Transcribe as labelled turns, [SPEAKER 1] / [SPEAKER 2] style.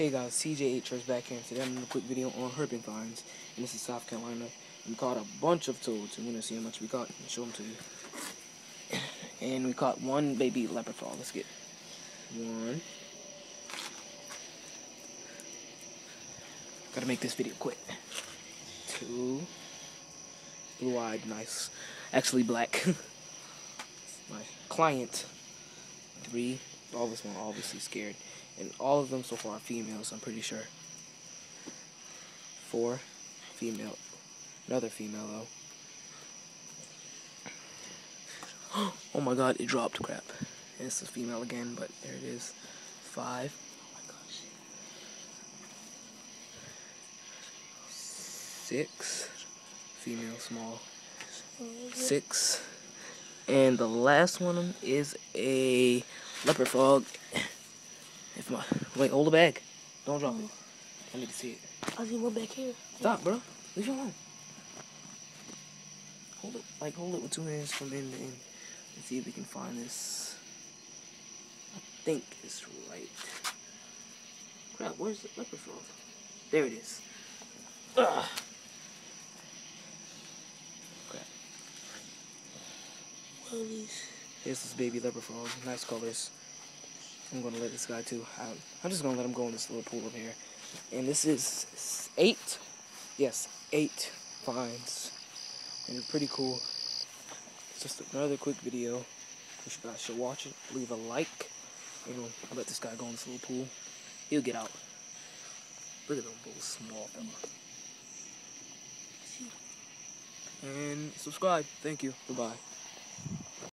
[SPEAKER 1] Hey guys, TJH back here, and today I'm doing a quick video on herping finds. And this is South Carolina. We caught a bunch of toads, we're gonna see how much we caught and show them to you. And we caught one baby leopard frog. Let's get one. Gotta make this video quick. Two. Blue-eyed, nice. Actually black. My client. Three. All this one obviously scared. And all of them so far are females, I'm pretty sure. Four, female. Another female, though. oh my god, it dropped, crap. And it's a female again, but there it is. Five. Oh my gosh. Six. Female, small. Six. And the last one is a leopard frog. If my wait, hold the bag. Don't drop it. I need to see it.
[SPEAKER 2] I'll see one back here.
[SPEAKER 1] Stop, bro. Leave it alone. Hold it, like hold it with two hands from end to end. Let's see if we can find this. I think it's right. Crap, where's the leopard frog? There it is. Ugh. Crap.
[SPEAKER 2] What are these?
[SPEAKER 1] Here's this baby leopard frog. Nice colors. I'm gonna let this guy too. I'm, I'm just gonna let him go in this little pool up here. And this is eight, yes, eight finds. And pretty cool. It's just another quick video. If You guys should watch it. Leave a like. And I'll let this guy go in this little pool. He'll get out. Look at them little small fella. And subscribe. Thank you. Goodbye.